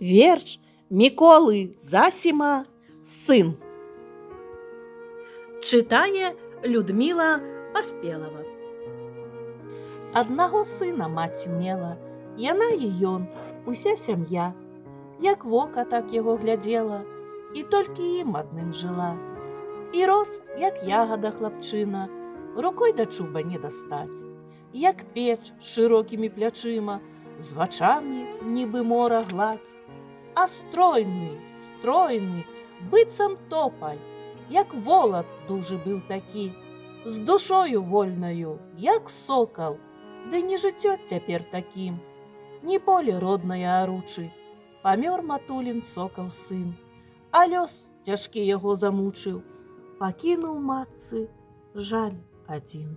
Верш Миколи Засіма Син. Читає Людмила Паспелова. Аднаго сына маці мела, Яна і ён, уся сям'я. Як вока так яго глядзела, і толькі ім адным жыла. І рос, як ягада хлапчына, рукой да чуба не дастаць. Як печ шырокімі плячыма, з вачамі нібы мора гладь. А стройны, стройны, быццам топаль, як волат дужы быў такі, з душою вольнаю, як сокал, Ды не жыццё цяпер такім, не поле роднае аручы, памёр матулін сокал сын, а лёс цяжкі яго замучыў, пакінуў матцы жаль адзін.